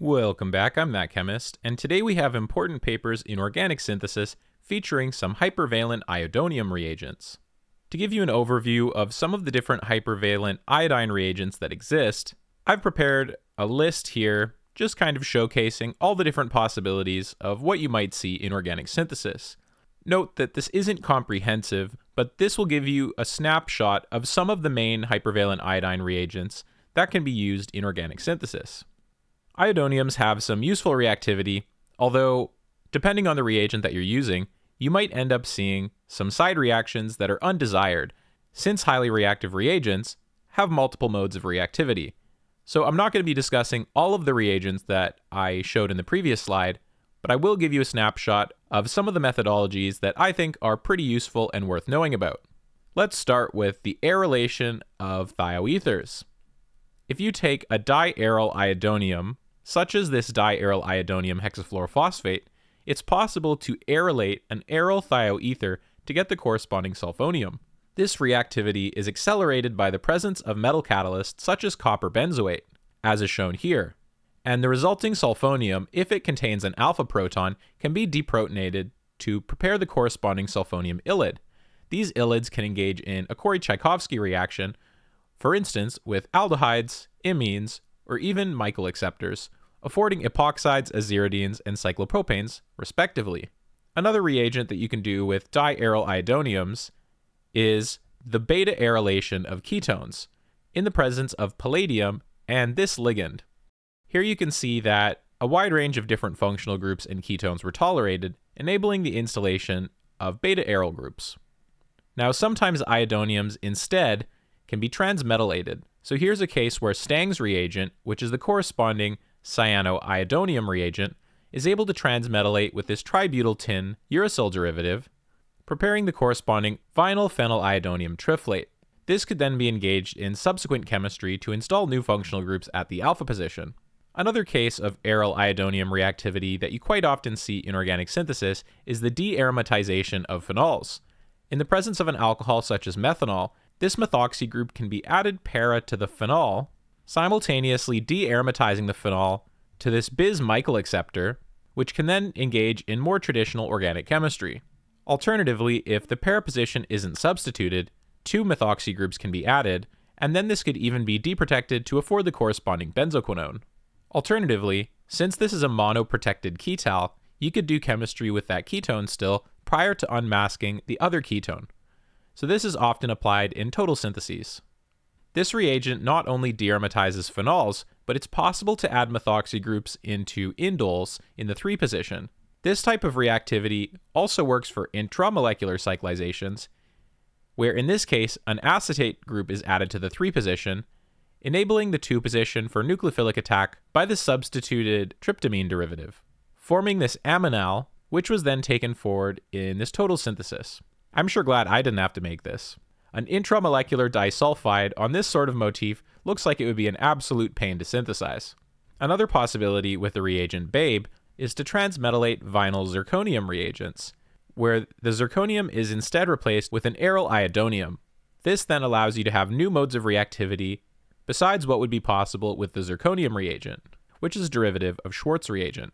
Welcome back, I'm That Chemist, and today we have important papers in organic synthesis featuring some hypervalent iodonium reagents. To give you an overview of some of the different hypervalent iodine reagents that exist, I've prepared a list here just kind of showcasing all the different possibilities of what you might see in organic synthesis. Note that this isn't comprehensive, but this will give you a snapshot of some of the main hypervalent iodine reagents that can be used in organic synthesis. Iodoniums have some useful reactivity, although, depending on the reagent that you're using, you might end up seeing some side reactions that are undesired, since highly reactive reagents have multiple modes of reactivity. So I'm not going to be discussing all of the reagents that I showed in the previous slide, but I will give you a snapshot of some of the methodologies that I think are pretty useful and worth knowing about. Let's start with the arylation of thioethers. If you take a diaryl iodonium such as this diaryl iodonium hexafluorophosphate, it's possible to arylate an aryl thioether to get the corresponding sulfonium. This reactivity is accelerated by the presence of metal catalysts such as copper benzoate, as is shown here. And the resulting sulfonium, if it contains an alpha proton, can be deprotonated to prepare the corresponding sulfonium ylide. These ylides can engage in a Corey-Chaykovsky reaction, for instance with aldehydes, imines, or even Michael acceptors, affording epoxides, aziridines, and cyclopropanes, respectively. Another reagent that you can do with diaryl iodoniums is the beta arylation of ketones in the presence of palladium and this ligand. Here you can see that a wide range of different functional groups and ketones were tolerated, enabling the installation of beta aryl groups. Now, sometimes iodoniums instead can be transmetallated. So here's a case where Stang's reagent, which is the corresponding cyanoiodonium reagent, is able to transmetallate with this tributyl tin uracil derivative, preparing the corresponding vinyl phenyliodonium triflate. This could then be engaged in subsequent chemistry to install new functional groups at the alpha position. Another case of aryl iodonium reactivity that you quite often see in organic synthesis is the de-aromatization of phenols. In the presence of an alcohol such as methanol, this methoxy group can be added para to the phenol simultaneously de-aromatizing the phenol to this bis-Michael acceptor, which can then engage in more traditional organic chemistry. Alternatively, if the para position isn't substituted, two methoxy groups can be added, and then this could even be deprotected to afford the corresponding benzoquinone. Alternatively, since this is a monoprotected ketal, you could do chemistry with that ketone still prior to unmasking the other ketone. So this is often applied in total syntheses. This reagent not only dearomatizes phenols, but it's possible to add methoxy groups into indoles in the 3 position. This type of reactivity also works for intramolecular cyclizations, where in this case an acetate group is added to the 3 position, enabling the 2 position for nucleophilic attack by the substituted tryptamine derivative, forming this aminal, which was then taken forward in this total synthesis. I'm sure glad I didn't have to make this. An intramolecular disulfide on this sort of motif looks like it would be an absolute pain to synthesize. Another possibility with the reagent BAIB is to transmetallate vinyl zirconium reagents, where the zirconium is instead replaced with an aryl iodonium. This then allows you to have new modes of reactivity besides what would be possible with the zirconium reagent, which is a derivative of Schwartz reagent.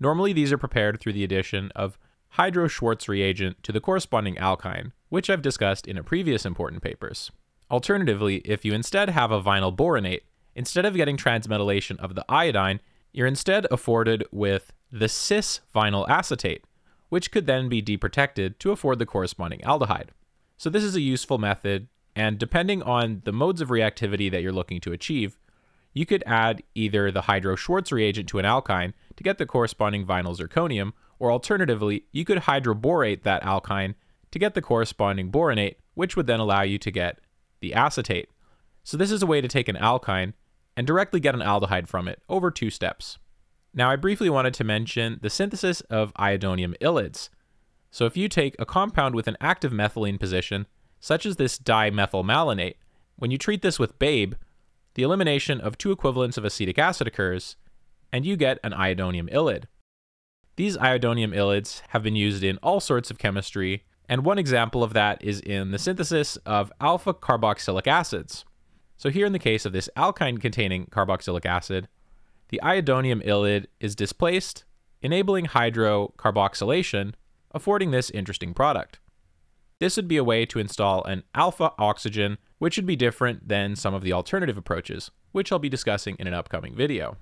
Normally these are prepared through the addition of hydro-Schwartz reagent to the corresponding alkyne, which I've discussed in a previous important papers. Alternatively, if you instead have a vinyl boronate, instead of getting transmetallation of the iodine, you're instead afforded with the cis vinyl acetate, which could then be deprotected to afford the corresponding aldehyde. So this is a useful method, and depending on the modes of reactivity that you're looking to achieve, you could add either the hydro-Schwartz reagent to an alkyne to get the corresponding vinyl zirconium, or alternatively, you could hydroborate that alkyne to get the corresponding boronate, which would then allow you to get the acetate. So this is a way to take an alkyne and directly get an aldehyde from it over two steps. Now I briefly wanted to mention the synthesis of iodonium ylides. So if you take a compound with an active methylene position, such as this dimethylmalonate, when you treat this with BAIB, the elimination of two equivalents of acetic acid occurs, and you get an iodonium ylide. These iodonium ylides have been used in all sorts of chemistry, and one example of that is in the synthesis of alpha carboxylic acids. So here in the case of this alkyne containing carboxylic acid, the iodonium ylide is displaced, enabling hydrocarboxylation, affording this interesting product. This would be a way to install an alpha oxygen, which would be different than some of the alternative approaches, which I'll be discussing in an upcoming video.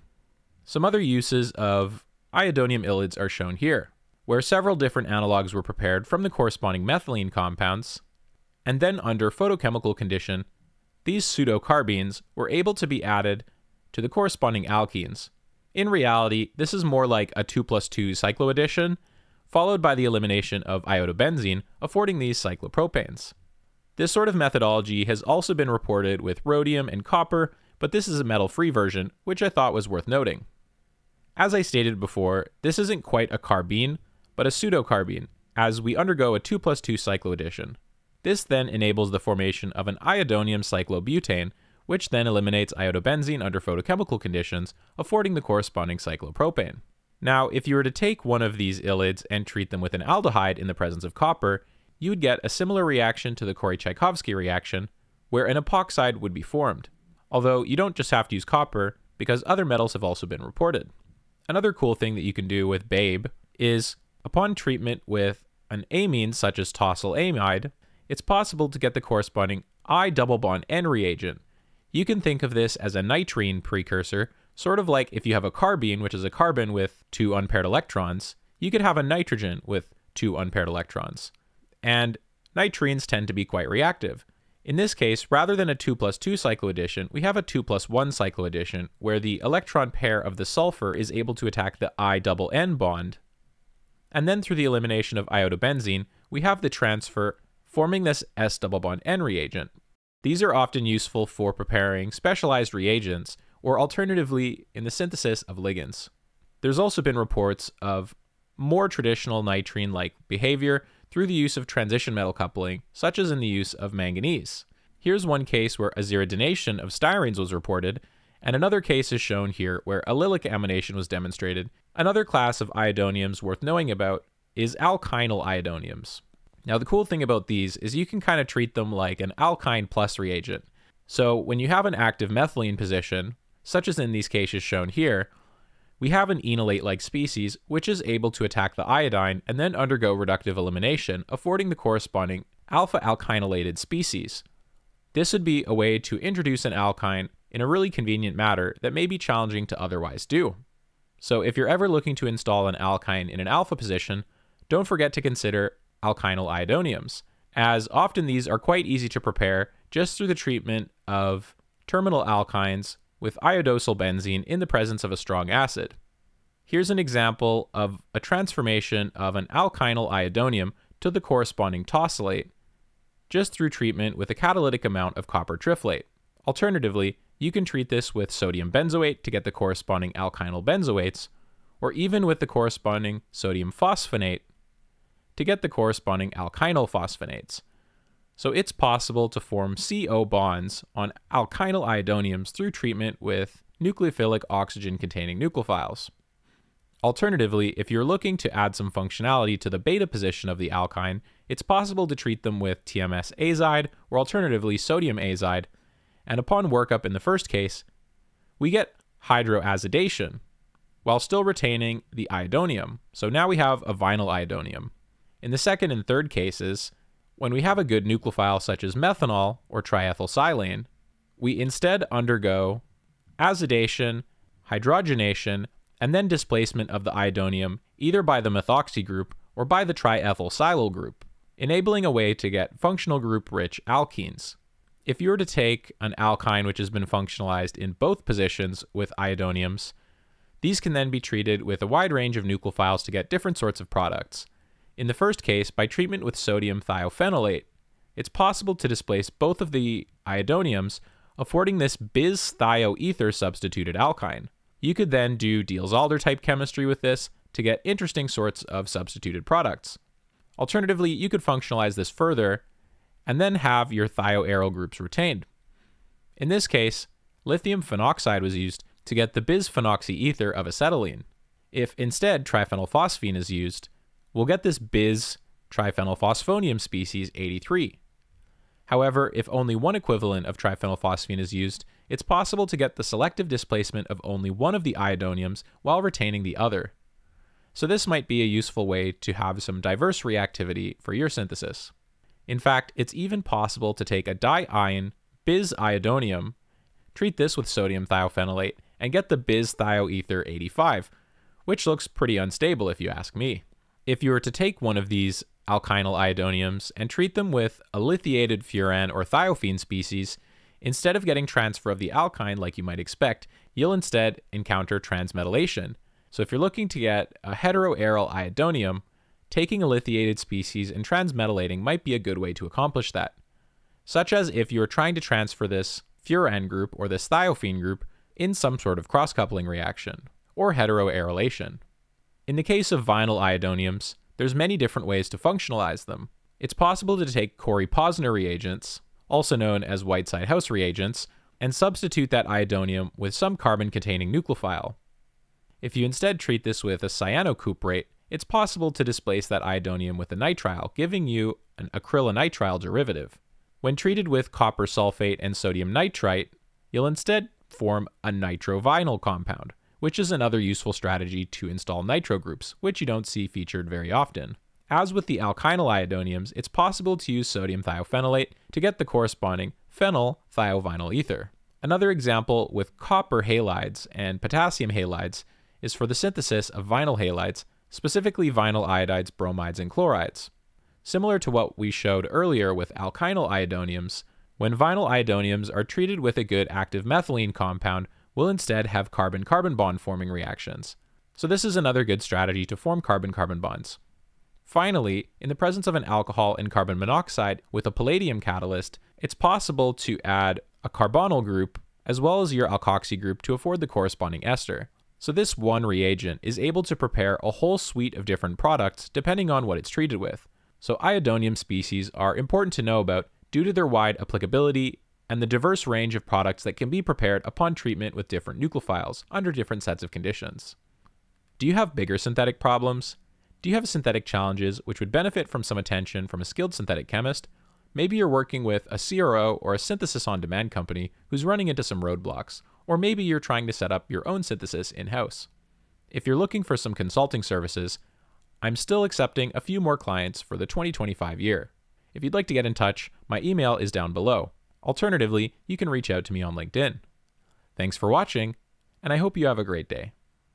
Some other uses of iodonium ylides are shown here, where several different analogs were prepared from the corresponding methylene compounds, and then under photochemical condition, these pseudocarbenes were able to be added to the corresponding alkenes. In reality, this is more like a 2 plus 2 cycloaddition, followed by the elimination of iodobenzene, affording these cyclopropanes. This sort of methodology has also been reported with rhodium and copper, but this is a metal-free version, which I thought was worth noting. As I stated before, this isn't quite a carbene, but a pseudocarbene, as we undergo a 2 plus 2 cycloaddition. This then enables the formation of an iodonium cyclobutane, which then eliminates iodobenzene under photochemical conditions, affording the corresponding cyclopropane. Now, if you were to take one of these ylides and treat them with an aldehyde in the presence of copper, you would get a similar reaction to the Corey-Chaykovsky reaction, where an epoxide would be formed. Although you don't just have to use copper, because other metals have also been reported. Another cool thing that you can do with BAIB is, upon treatment with an amine such as tosyl amide, it's possible to get the corresponding I double bond N reagent. You can think of this as a nitrene precursor, sort of like if you have a carbene, which is a carbon with two unpaired electrons, you could have a nitrogen with two unpaired electrons. And nitrenes tend to be quite reactive. In this case, rather than a 2 plus 2 cycloaddition, we have a 2 plus 1 cycloaddition, where the electron pair of the sulfur is able to attack the I double N bond. And then through the elimination of iodobenzene, we have the transfer forming this S double bond N reagent. These are often useful for preparing specialized reagents or alternatively in the synthesis of ligands. There's also been reports of more traditional nitrene like behavior through the use of transition metal coupling, such as in the use of manganese. Here's one case where aziridination of styrenes was reported, and another case is shown here where allylic amination was demonstrated. Another class of iodoniums worth knowing about is alkynyl iodoniums. Now, the cool thing about these is you can kind of treat them like an alkyne plus reagent. So when you have an active methylene position, such as in these cases shown here, we have an enolate-like species which is able to attack the iodine and then undergo reductive elimination, affording the corresponding alpha alkynylated species. This would be a way to introduce an alkyne in a really convenient manner that may be challenging to otherwise do. So if you're ever looking to install an alkyne in an alpha position, don't forget to consider alkynyl iodoniums, as often these are quite easy to prepare just through the treatment of terminal alkynes with iodosyl benzene in the presence of a strong acid. Here's an example of a transformation of an alkynyl iodonium to the corresponding tosylate, just through treatment with a catalytic amount of copper triflate. Alternatively, you can treat this with sodium benzoate to get the corresponding alkynyl benzoates, or even with the corresponding sodium phosphonate to get the corresponding alkynyl phosphonates. So it's possible to form CO bonds on alkynyl iodoniums through treatment with nucleophilic oxygen containing nucleophiles. Alternatively, if you're looking to add some functionality to the beta position of the alkyne, it's possible to treat them with TMS azide or alternatively sodium azide, and upon workup in the first case, we get hydroazidation while still retaining the iodonium. So now we have a vinyl iodonium. In the second and third cases, when we have a good nucleophile such as methanol or triethylsilane, we instead undergo azidation, hydrogenation, and then displacement of the iodonium either by the methoxy group or by the triethylsilyl group, enabling a way to get functional group rich alkenes. If you were to take an alkyne which has been functionalized in both positions with iodoniums, these can then be treated with a wide range of nucleophiles to get different sorts of products. In the first case, by treatment with sodium thiophenolate, it's possible to displace both of the iodoniums, affording this bis thioether substituted alkyne. You could then do Diels-Alder type chemistry with this to get interesting sorts of substituted products. Alternatively, you could functionalize this further and then have your thioaryl groups retained. In this case, lithium phenoxide was used to get the bisphenoxy ether of acetylene. If instead triphenylphosphine is used, we'll get this bis triphenylphosphonium species 83. However, if only one equivalent of triphenylphosphine is used, it's possible to get the selective displacement of only one of the iodoniums while retaining the other. So this might be a useful way to have some diverse reactivity for your synthesis. In fact, it's even possible to take a diyne bis iodonium, treat this with sodium thiophenolate, and get the bis thioether 85, which looks pretty unstable if you ask me. If you were to take one of these alkynyl iodoniums and treat them with a lithiated furan or thiophene species, instead of getting transfer of the alkyne like you might expect, you'll instead encounter transmetallation. So if you're looking to get a heteroaryl iodonium, taking a lithiated species and transmetallating might be a good way to accomplish that. Such as if you are trying to transfer this furan group or this thiophene group in some sort of cross-coupling reaction, or heteroarylation. In the case of vinyl iodoniums, there's many different ways to functionalize them. It's possible to take Corey-Posner reagents, also known as Whiteside-House reagents, and substitute that iodonium with some carbon-containing nucleophile. If you instead treat this with a cyanocuprate, it's possible to displace that iodonium with a nitrile, giving you an acrylonitrile derivative. When treated with copper sulfate and sodium nitrite, you'll instead form a nitrovinyl compound, which is another useful strategy to install nitro groups, which you don't see featured very often. As with the alkynyl iodoniums, it's possible to use sodium thiophenolate to get the corresponding phenyl thiovinyl ether. Another example with copper halides and potassium halides is for the synthesis of vinyl halides, specifically vinyl iodides, bromides, and chlorides. Similar to what we showed earlier with alkynyl iodoniums, when vinyl iodoniums are treated with a good active methylene compound, will instead have carbon-carbon bond forming reactions. So this is another good strategy to form carbon-carbon bonds. Finally, in the presence of an alcohol and carbon monoxide with a palladium catalyst, it's possible to add a carbonyl group as well as your alkoxy group to afford the corresponding ester. So this one reagent is able to prepare a whole suite of different products depending on what it's treated with. So iodonium species are important to know about due to their wide applicability and the diverse range of products that can be prepared upon treatment with different nucleophiles under different sets of conditions. Do you have bigger synthetic problems? Do you have synthetic challenges which would benefit from some attention from a skilled synthetic chemist? Maybe you're working with a CRO or a synthesis on demand company who's running into some roadblocks, or maybe you're trying to set up your own synthesis in house. If you're looking for some consulting services, I'm still accepting a few more clients for the 2025 year. If you'd like to get in touch, my email is down below. Alternatively, you can reach out to me on LinkedIn. Thanks for watching, and I hope you have a great day.